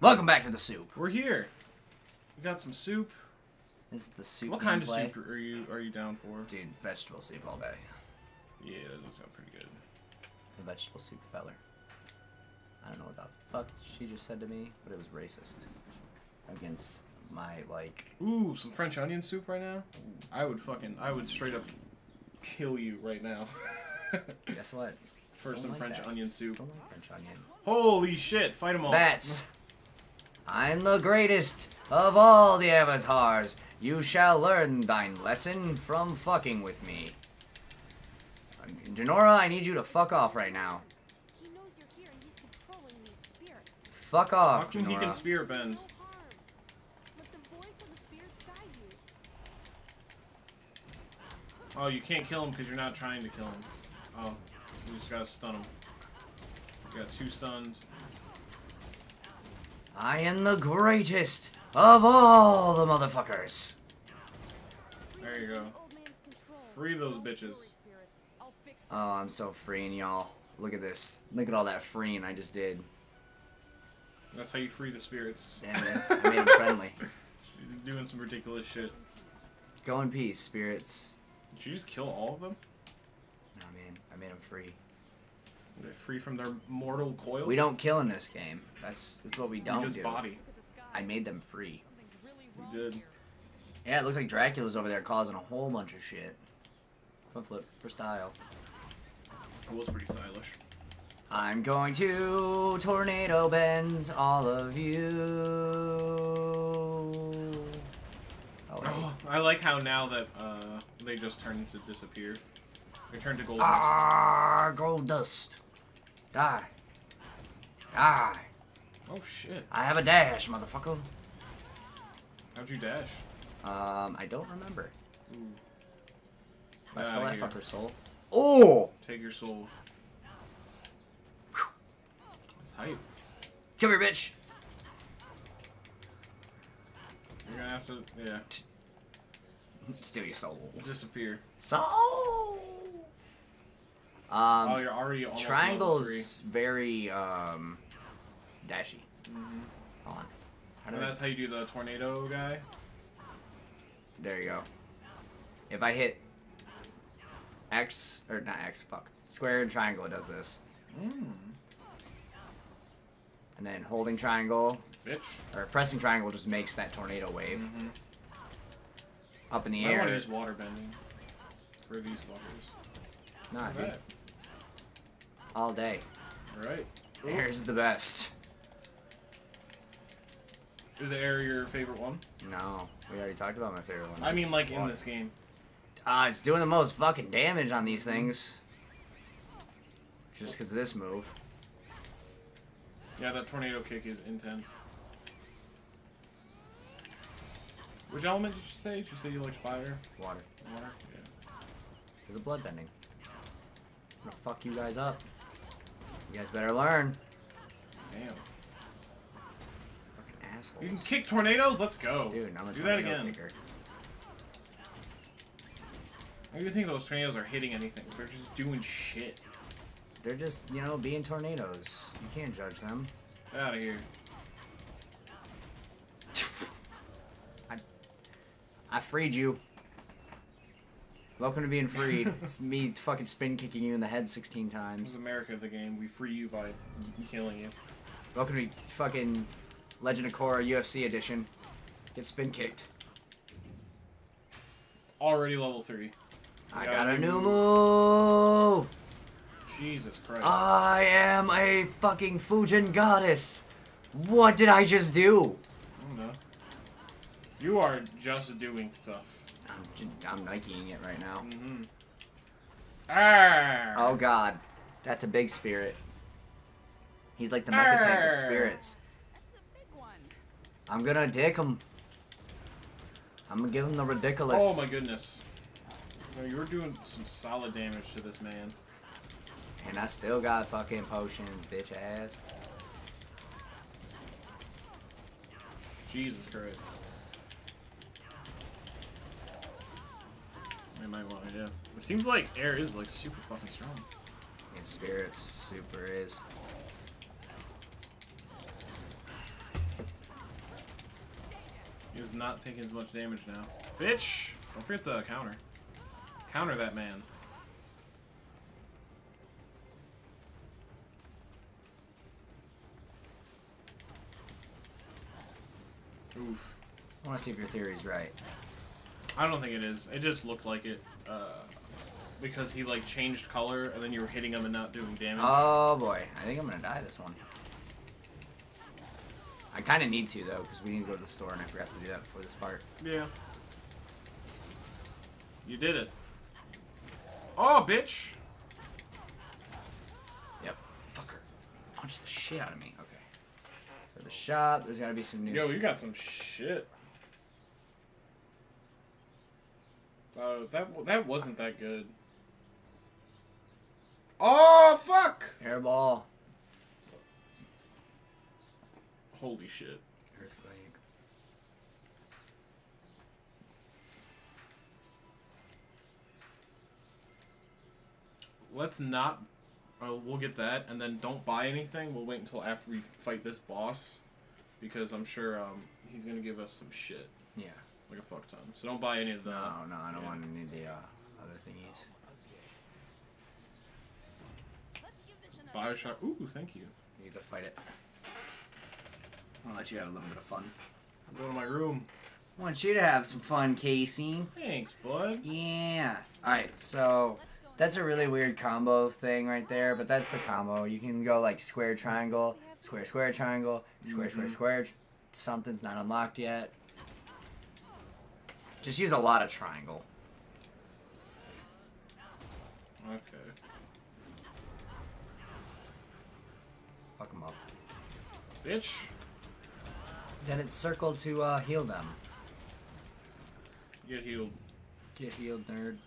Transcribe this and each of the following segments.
Welcome back to the soup. We're here. We got some soup. This is the soup. What kind of gameplay. soup are you are you down for? Dude, vegetable soup all day. Yeah, that does sound pretty good. The vegetable soup feller. I don't know what the fuck she just said to me, but it was racist. Against my, like, Ooh, some French onion soup right now. I would fucking I would straight up kill you right now guess what? for Don't some like French that. onion soup. Don't like French onion. Holy shit! Fight them all. That's. I'm the greatest of all the avatars. You shall learn thine lesson from fucking with me. Um, Denora, I need you to fuck off right now. He knows you're here and he's controlling these spirits. Fuck How off, come he can Denora. spirit bend? Let the voice of the spirits guide you. Oh, you can't kill him because you're not trying to kill him. Oh, you just gotta stun him. You got two stuns. I am the greatest of all the motherfuckers. There you go. Old man's control. Free those bitches. worry, spirits. I'll fix Oh, I'm so freeing, y'all. Look at this. Look at all that freeing I just did. That's how you free the spirits. Damn it. I made them friendly. You're doing some ridiculous shit. Go in peace, spirits. Did you just kill all of them? No, man. I made them free. They're free from their mortal coil? We don't kill in this game. That's that's what we don't his do. body. Look at the sky. I made them free. We did. Yeah, it looks like Dracula's over there causing a whole bunch of shit. Front flip for style. It was pretty stylish. I'm going to tornado bend all of you. Oh. Oh, I like how now that uh, they just turn to disappear. They turn to gold mist. Ah, gold dust. Die. Die. Oh shit. I have a dash, motherfucker. How'd you dash? Um, I don't remember. Ooh. I Get stole outta that here. fucker's soul. Oh! Take your soul. That's hype. Come here, bitch. You're gonna have to, yeah, Steal your soul. disappear. Soul! Oh, Um, you're already almost triangle's very, um, dashy. Mhm. Hold on. How And do I- that's how you do the tornado guy. There you go. If I hit X, or not X, fuck. Square and triangle, it does this. Mm. And then holding triangle, Bitch. or pressing triangle just makes that tornado wave Mm-hmm. up in the I want air. to use water bending for these fuckers. Nah, dude, at that. all day. Alright. Air's the best. Is air your favorite one? No, we already talked about my favorite one. I mean, like in this game. Uh, it's doing the most fucking damage on these things. Just because of this move. Yeah, that tornado kick is intense. Which element did you say? Did you say you liked fire? Water. Water? Yeah. Because of bloodbending. I'm gonna fuck you guys up. You guys better learn. Damn. Fucking assholes. You can kick tornadoes? Let's go. Dude, I'm a Do that again. kicker. I don't even think those tornadoes are hitting anything. They're just doing shit. They're just, you know, being tornadoes. You can't judge them. Get out of here. I, I freed you. Welcome to being freed. it's me fucking spin kicking you in the head 16 This is times. America, the game. We free you by killing you. Welcome to fucking Legend of Korra UFC edition. Get spin kicked. Already level 3. I got got a new new move. Jesus Christ. I am a fucking Fujin goddess. What did I just do? I don't know. You are just doing stuff. I'm, Nikeing it right now. Mm-hmm. Ah! Oh god, that's a big spirit. He's like the mecha type of spirits. That's a big one. I'm gonna dick him. I'm gonna give him the ridiculous. Oh my goodness. No, you're doing some solid damage to this man. And I still got fucking potions, bitch ass. Jesus Christ. Might want to, yeah. It seems like air is like super fucking strong. And spirits super is. He's not taking as much damage now. Bitch! Don't forget the counter. Counter that man. Oof. I want to see if your theory's right. I don't think it is. It just looked like it. Uh, because he like changed color and then you were hitting him and not doing damage. Oh boy, I think I'm gonna die this one. I kind of need to though, because we need to go to the store, and I forgot to do that before this part. Yeah. You did it. Oh, bitch! Yep. Fucker. Punch the shit out of me. Okay. For the shop, there's gotta be some new. Yo, you got some shit. Uh, that that wasn't that good. Oh fuck! Airball. Holy shit! Earthquake. Let's not. Uh, we'll get that, and then don't buy anything. We'll wait until after we fight this boss, because I'm sure um, he's gonna give us some shit, Yeah. Like a fuck ton. So don't buy any of the. No, no, I don't yeah. want any of the uh, other thingies. Let's give this another Bioshock. Ooh, thank you. You get to fight it. I'll let you have a little bit of fun. I'm going to my room. I want you to have some fun, Casey. Thanks, bud. Yeah. Alright, so that's a really weird combo thing right there, but that's the combo. You can go like square triangle, square square triangle, square square Mhm. square. Something's not unlocked yet. Just use a lot of triangle. Okay. Fuck them up. Bitch. Then it's circle to uh, heal them. Get healed. Get healed, nerd.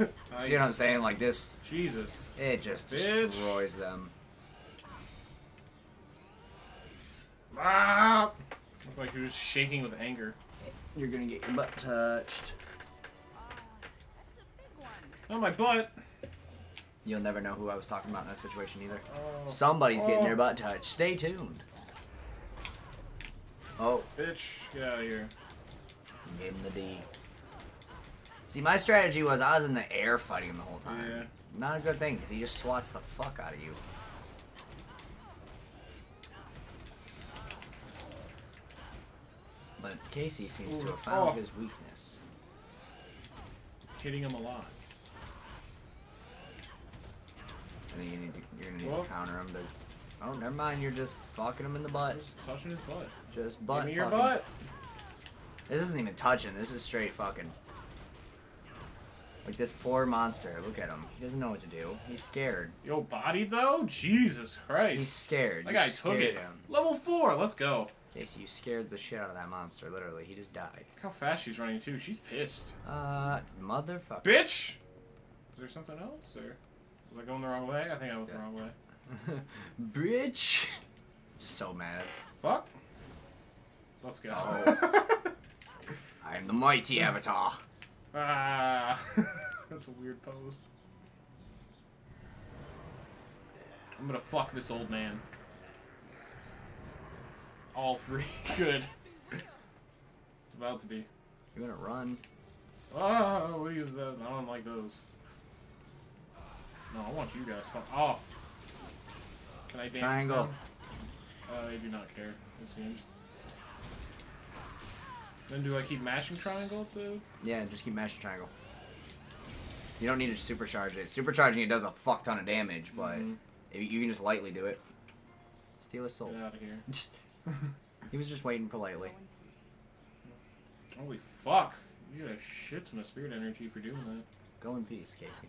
See what I'm saying? Like this, Jesus. it just Bitch. destroys them. Ah! Looked like he was shaking with anger. You're gonna get your butt touched. That's a big one. Oh, my butt. You'll never know who I was talking about in that situation either. Oh, Somebody's getting their Oh. butt touched. Stay tuned. Oh, bitch. Get out of here. gave him the D. See, my strategy was I was in the air fighting him the whole time. Yeah. Not a good thing, because he just swats the fuck out of you. But Casey seems to have found Oh. his weakness. Hitting him a lot. I think you need to, you're gonna need Well- to counter him, but oh, never mind. You're just fucking him in the butt. Just touching his butt. Just butt Give me your fucking. butt. This isn't even touching. This is straight fucking. Like this poor monster. Look at him. He doesn't know what to do. He's scared. Yo, body though? Jesus Christ. He's scared. that You guy took it. Him. Level 4, let's go. Casey, you scared the shit out of that monster. Literally, he just died. Look how fast she's running too. She's pissed. Uh, motherfucker. Bitch! Is there something else? Or was I going the wrong way? I think I went the wrong way. Bitch. So mad. Fuck. Let's go. Oh. I am the mighty Avatar. ah, that's a weird pose. I'm gonna fuck this old man. All three. Good. It's about to be. You're gonna run. Oh, what is that? I don't like those. No, I want you guys. Fuck. Oh. Can I damage Triangle. them? Uh, they do not care. It seems. Then do I keep mashing triangle too? Yeah, just keep mashing triangle. You don't need to supercharge it. Supercharging it does a fuck ton of damage, but Mhm. you can just lightly do it. Steal a soul. Get out of here. he was just waiting politely. Holy fuck! You got a shit ton of spirit energy for doing that. Go in peace, Casey.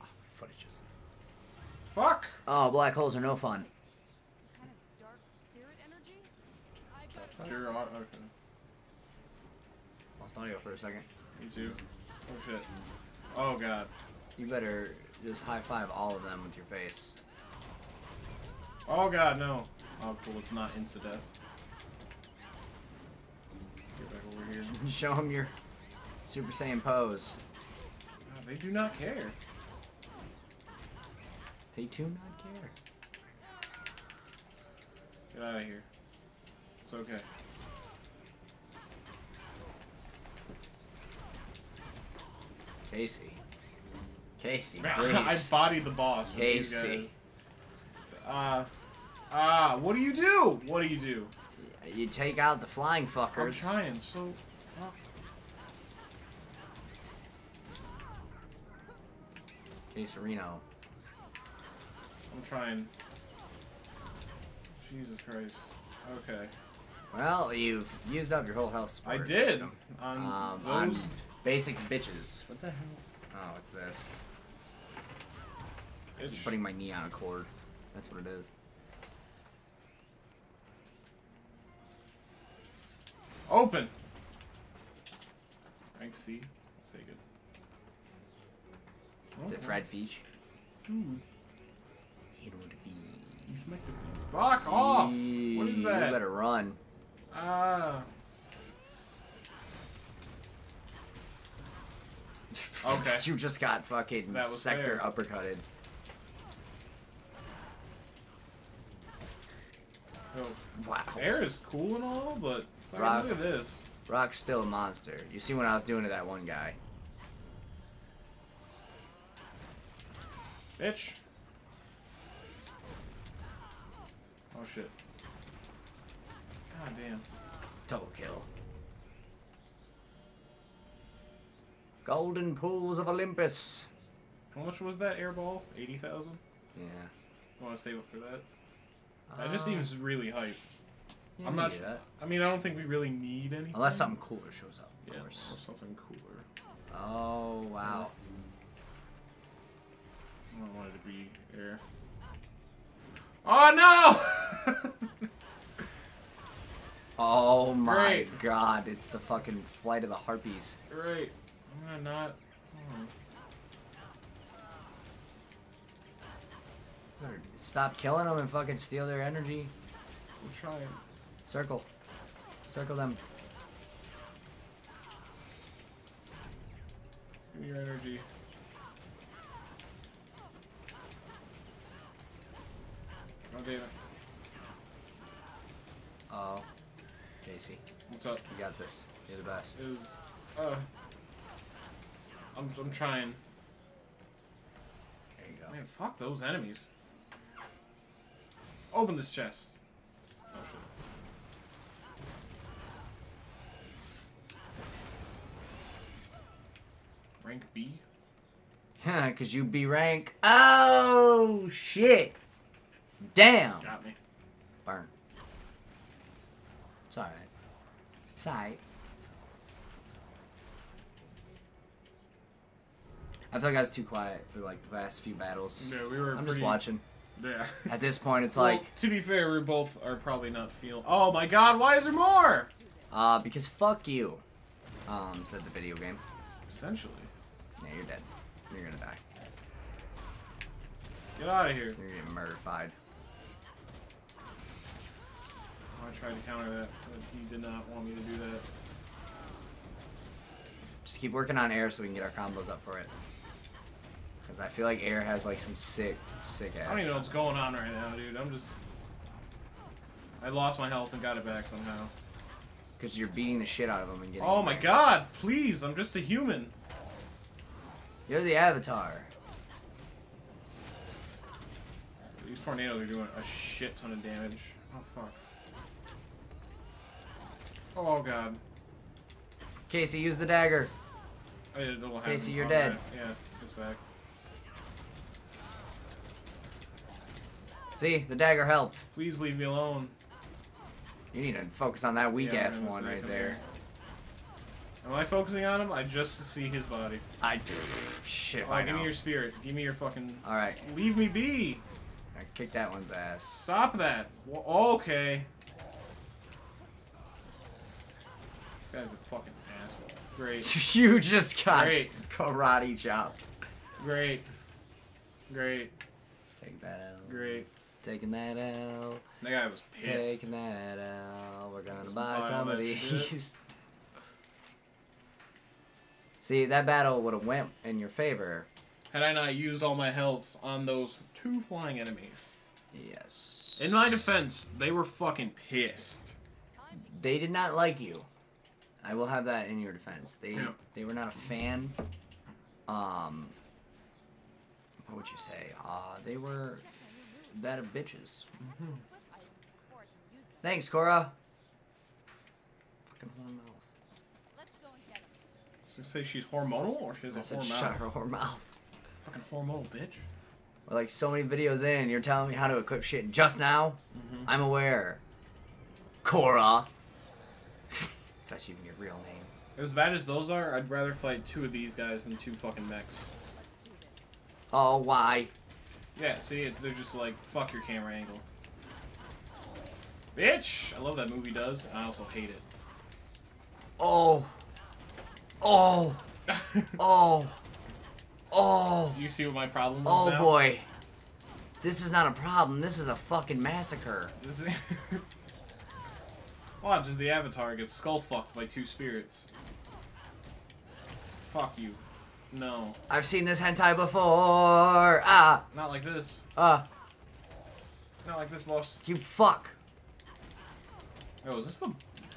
Oh, my footages. Fuck! Oh, black holes are no fun. Kind of dark spirit energy? I bet Sure, okay. Lost audio for a second. Me too. Oh shit. Oh god. You better just high five all of them with your face. Oh god, no. Oh cool, it's not insta death. Get back over here. Show them your Super Saiyan pose. God, they do not care. They do not care. Get out of here. It's okay. Casey. Casey, I please. bodied the boss. Casey. Uh, ah, what do you do? What do you do? You take out the flying fuckers. I'm trying so. Fuck. Case Reno. I'm trying. Jesus Christ. Okay. Well, you've used up your whole health I did. system. On Um, those. on basic bitches. What the hell? Oh, it's this? I keep putting my knee on a cord. That's what it is. Rank C. I'll take it. Is it Okay. fried fish? Dude, It would be. you smacked feet. Fuck off! What is You that? better run. Ah. Okay. you just got fucking sector fair. uppercutted. Oh, Wow. air is cool and all, but look at this. Rock's still a monster. You see what I was doing to that one guy. Bitch. Oh shit. God damn. Double kill. Golden pools of Olympus. How much was that airball? 80,000? Yeah. I want to save it for that? That just Uh, seems really hype. Yeah, I'm not sure. that. I mean, I don't think we really need anything. Unless something cooler shows up, of Yeah, course. unless something cooler. Oh, wow. I don't want it to be air. Oh no! Oh my Great. god, it's the fucking flight of the harpies. Great. I'm gonna not. Hmm. on. Stop killing them and fucking steal their energy. I'm trying. Circle. Circle them. Give me your energy. Oh damn it. Oh. Casey, What's up? you got this. You're the best. Is uh. I'm I'm trying. There you go. Man, fuck those enemies. Open this chest. Rank B? Yeah, cause you B rank. Oh shit. Damn. Got me. Burn. It's alright. It's alright. I feel like I was too quiet for like the last few battles. Yeah, we were I'm pretty, just watching. Yeah. At this point, it's Well, like, to be fair, we both are probably not feeling. Oh my god, why is there more? uh, because fuck you, um, said the video game. Essentially. Yeah, you're dead. You're gonna die. Get out of here. You're getting murdered. Oh, I tried to counter that, but he did not want me to do that. Just keep working on air so we can get our combos up for it. Cause I feel like air has like some sick, sick ass. I don't even know what's going on right now, dude. I'm just. I lost my health and got it back somehow. Cause you're beating the shit out of them and getting. Oh my god, please, I'm just a human. You're the avatar. These tornadoes are doing a shit ton of damage. Oh fuck. Oh god. Casey, use the dagger. I don't have Casey, you're oh, dead. that. Yeah, it's back. See, the dagger helped. Please leave me alone. You need to focus on that weak-ass I'm one right there. here. Am I focusing on him? I just see his body. I do. shit. If I Alright, give know. me your spirit. Give me your fucking. All right. Leave me be. I kick that one's ass. Stop that. Well, okay. This guy's a fucking asshole. Great. you just got Great. karate chopped. Great. Great. Take that out. Great. Taking that out. That guy was pissed. Taking that out. We're gonna buy some of these. See, that battle would have went in your favor. Had I not used all my health on those two flying enemies. Yes. In my defense, they were fucking pissed. They did not like you. I will have that in your defense. They Yeah. they were not a fan. Um. What would you say? Uh, they were that of bitches. Thanks, Korra. Fucking horn mouth. Let's go and get him. Say she's hormonal or she has I a said whore shut mouth? her whore mouth. Fucking hormonal bitch. We're like so many videos in, and you're telling me how to equip shit just now. Mhm. I'm aware. Korra. if that's even your real name. As bad as those are, I'd rather fight two of these guys than two fucking mechs. Let's do this. Oh, why? Yeah, see, it, they're just like, fuck your camera angle. Bitch! I love that movie does, and I also hate it. Oh. Oh. Oh. Oh. you see what my problem is Oh now? boy. This is not a problem. This is a fucking massacre. This is... Watch as the Avatar gets skull fucked by two spirits. Fuck you. No. I've seen this hentai before. Ah. Not like this. Ah. Not like this, boss. You fuck. Oh, is this the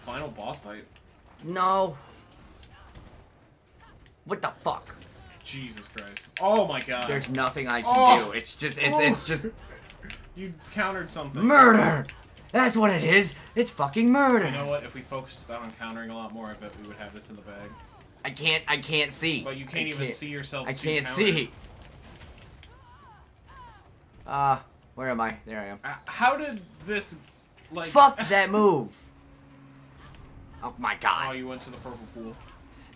final boss fight? No. What the fuck? Jesus Christ. Oh my god. There's nothing I can Oh. do. It's just, it's, it's just You countered something. murder. That's what it is. It's fucking murder. You know what? If we focused on countering a lot more, I bet we would have this in the bag. I can't, I can't see. But you can't I even see yourself. I can't counter. see. Ah, where am I? There I am. Uh, How did this, like? Fuck that move. Oh my god. Oh, you went to the purple pool.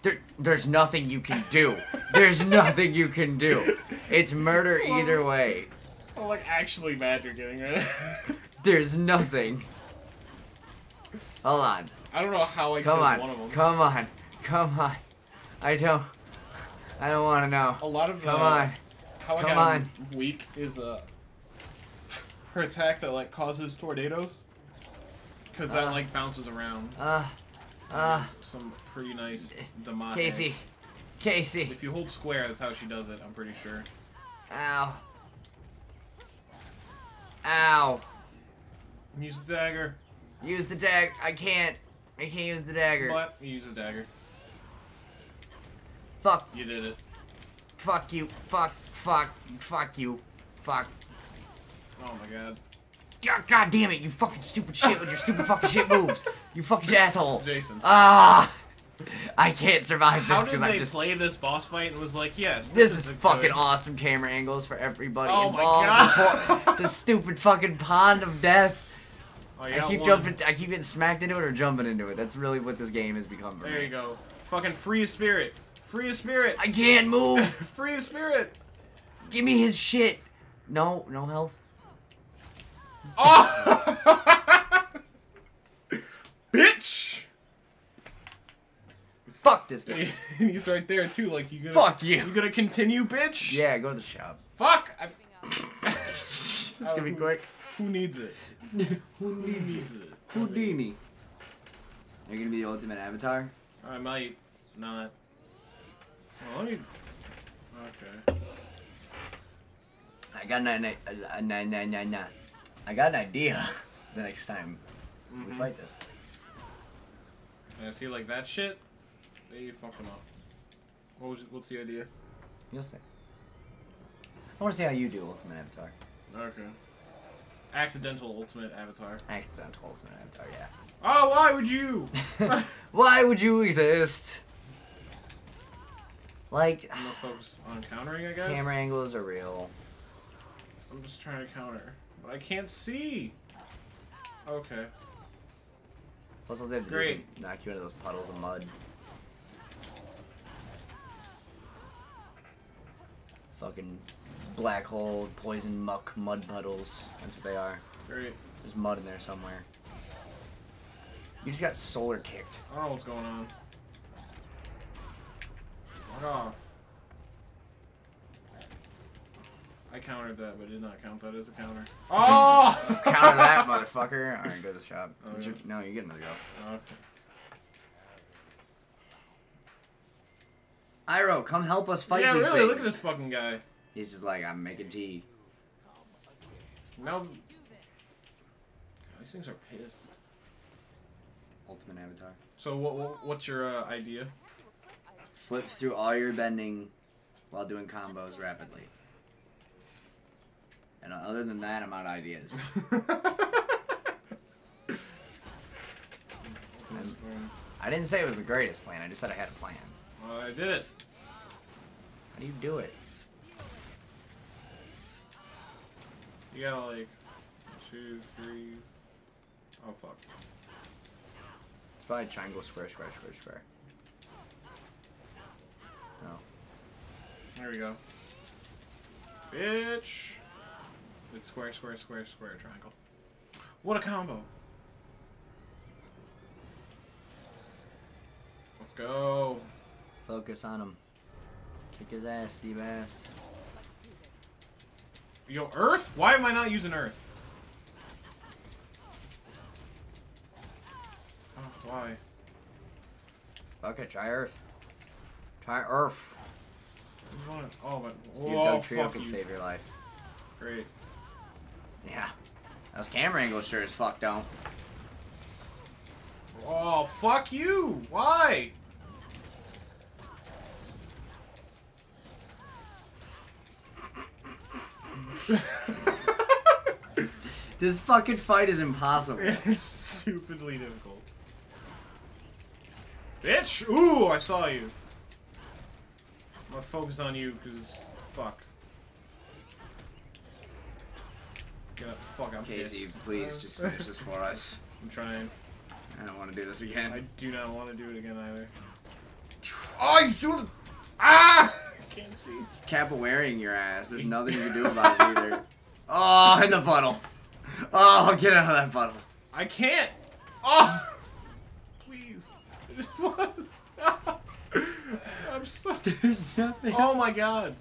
There, there's nothing you can do. There's nothing you can do. It's murder either way. Oh, like actually mad you're getting right. There's nothing. Hold on. I don't know how I Come on. one of them. Come on. Come on. I don't. I don't want to know. a lot of the Come on. how I come got on. weak is uh her attack that like causes tornadoes because that Uh. like bounces around. Uh, uh, some pretty nice damage. Casey. Casey. If you hold square, that's how she does it. I'm pretty sure. Ow. Ow. Use the dagger. Use the dagger. I can't. I can't use the dagger. But use the dagger. Fuck. You did it. Fuck you. Fuck. Fuck. Fuck you. Fuck. Oh my god. God, God damn it, you fucking stupid shit with your stupid fucking shit moves. You fucking asshole. Jason. Ah! I can't survive How this because I just. play this boss fight and was like, yes, This this, is a fucking good... awesome camera angles for everybody Oh my involved. God. The, stupid fucking pond of death. Oh, I keep one. jumping. I keep getting smacked into it or jumping into it. That's really what this game has become There me. you go. Fucking free spirit. Free spirit. I can't move. free spirit. Give me his shit. No, no health. Oh! Bitch! Fuck this guy. and he's right there too. Like you gonna Fuck you. You gonna continue, bitch? Yeah, go to the shop. Fuck. I... this is gonna be quick. Who needs it? Who needs it? it? Houdini. You're gonna be the ultimate avatar? I might not. Well, me. Okay. I got an, an, an, an, an, an, an- I got an idea. The next time we Mhm. fight this. And I see like that shit. They fuck them up. What was? What's the idea? You'll see. I want to see how you do ultimate avatar. Okay. Accidental ultimate avatar. Accidental ultimate avatar, yeah. Oh, why would you? Why would you exist? Like, I'm gonna focus on countering, I guess. camera angles are real. I'm just trying to counter, but I can't see. Okay. Plus, all they have to Great. is knock you into those puddles of mud. Fucking black hole, poison muck, mud puddles. That's what they are. Great. There's mud in there somewhere. You just got solar kicked. I don't know what's going on. Fuck off. I countered that, but did not count that as a counter. Oh! Counter that, motherfucker. Alright, go to the shop. Oh, yeah. no, you get another go. Okay. Iroh, come help us fight yeah, these really. things. Look at this fucking guy. He's just like, I'm making tea. Now these things are pissed. Ultimate Avatar. So what, what what's your uh, idea? Flip through all your bending while doing combos rapidly. And other than that, I'm out of ideas. I didn't say it was the greatest plan. I just said I had a plan. Well, I did it. How do you do it? You gotta like two, three. Oh fuck. It's probably triangle, square, square, square, square. No. There we go. Bitch. It's square, square, square, square, triangle. What a combo. Let's go. Focus on him. Kick his ass, Steve ass. Yo, Earth? Why am I not using Earth? Oh, why? Fuck it, try Earth. Try Earth. I just wanna- Oh, but See if whoa, Doug Trio can you. save your life. Great. Yeah. Those camera angles sure as fuck don't. Oh, fuck you! Why? This fucking fight is impossible. it's stupidly difficult. Bitch! Ooh, I saw you. I'm gonna focus on you, because, fuck. Get up. Fuck, I'm Casey, pissed. please just finish this for us. I'm trying. I don't want to do this again. I do not want to do it again either. Oh, he's doing. Ah! I can't see. Kappa wearing your ass. There's nothing you can do about it either. Oh, in the puddle. Oh, get out of that puddle. I can't. Oh, please. I'm stuck. There's nothing. Oh my god.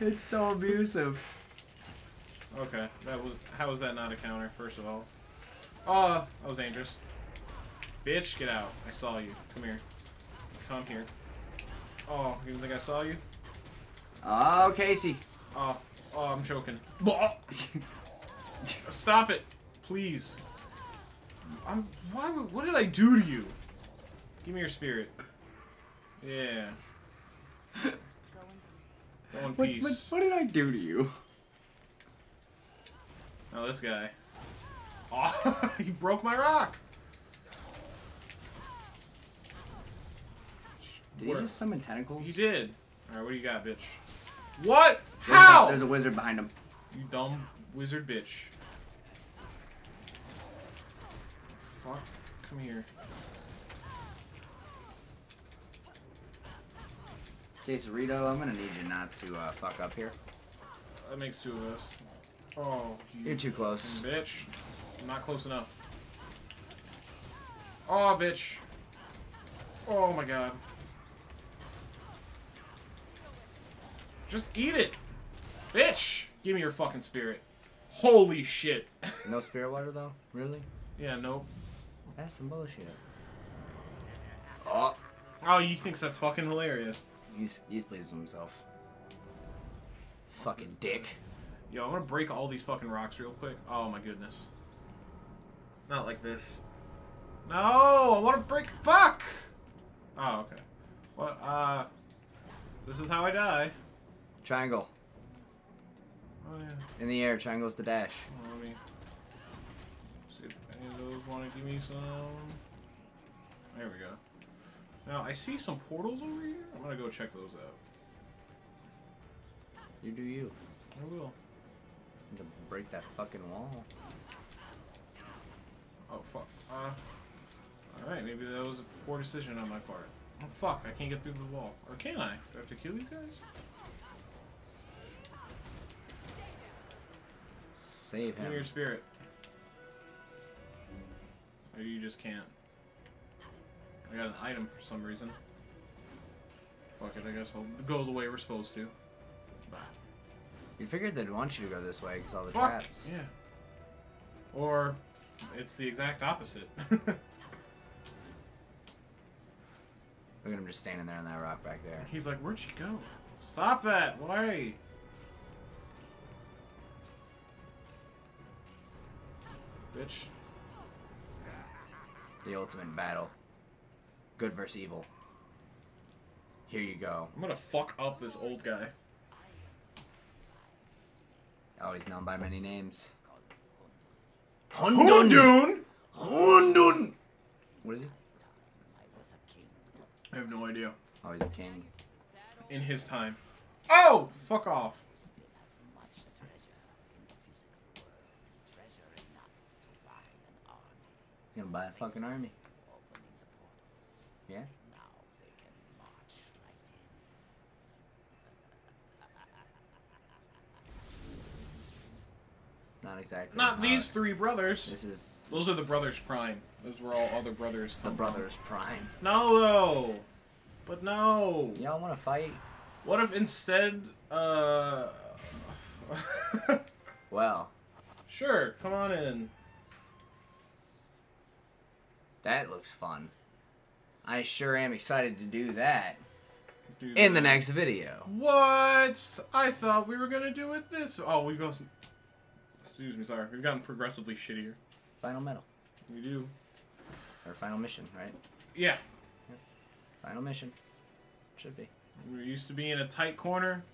It's so abusive. Okay, that was. How was that not a counter? First of all. Oh, that was dangerous. Bitch, get out. I saw you. Come here. Come here. Oh, you think I saw you? Oh, Casey. Oh, oh, I'm choking. Stop it, please. I'm. Why? What did I do to you? Give me your spirit. Yeah. Go in peace. Go in What, peace. what, what did I do to you? Oh, this guy. Oh, he broke my rock. Did Where? he just summon tentacles? He did. All right, what do you got, bitch? What? There's How? A, there's a wizard behind him. You dumb wizard bitch. Fuck. Come here. Casey Rito, I'm gonna need you not to uh, fuck up here. That makes two of us. Oh, you You're too close. bitch. I'm not close enough. Oh, bitch. Oh my god. Just eat it. Bitch! Give me your fucking spirit. Holy shit. No spirit water though? Really? yeah, nope. That's some bullshit. Oh. Oh, you thinks that's fucking hilarious. He's he's pleased with himself. Fucking dick. Yo, I'm gonna break all these fucking rocks real quick. Oh my goodness. Not like this. No, I want to break. Fuck. Oh, okay. What? Uh, this is how I die. Triangle. Oh yeah. In the air, triangle's the dash. Well, let me see if any of those want to give me some. There we go. Now I see some portals over here. I'm gonna go check those out. You do you. I will. To break that fucking wall. Oh fuck. Uh. All right, maybe that was a poor decision on my part. Oh fuck! I can't get through the wall. Or can I? Do I have to kill these guys? Save Give me your spirit. Or you just can't. I got an item for some reason. Fuck it, I guess I'll go the way we're supposed to. Bah. You figured they'd want you to go this way because all the Fuck! traps. Yeah. Or it's the exact opposite. Look at him just standing there on that rock back there. He's like, where'd she go? Stop that! Why? bitch. The ultimate battle. Good versus evil. Here you go. I'm gonna fuck up this old guy. Oh, he's known by many names. Hundun! Hundun! What is he? I have no idea. Oh, he's a king. In his time. Oh! Fuck off. He's gonna buy a fucking army. Yeah? Not exactly. Not these three brothers. This is Those are the brothers prime. Those were all other brothers. the. Brothers Prime. No, though. But no. Y'all wanna fight? What if instead, uh... Well, sure, come on in. that looks fun. I sure am excited to do that Do in the next video. What? I thought we were gonna do it this. Oh, we've got. Excuse me, sorry. We've gotten progressively shittier. Final medal. We do. Or final mission, right? Yeah. Final mission. Should be. We used to be in a tight corner.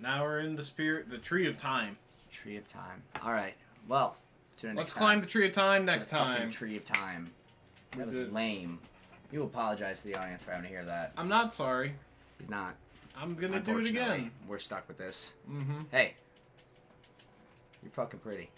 Now we're in the spirit, the tree of time. Tree of Time. Alright. Well, to the Let's climb the tree of time next The time. Tree of Time. That was lame. You apologize to the audience for having to hear that. I'm not sorry. He's not. I'm gonna do it again. We're stuck with this. Mm-hmm. Hey. You're fucking pretty.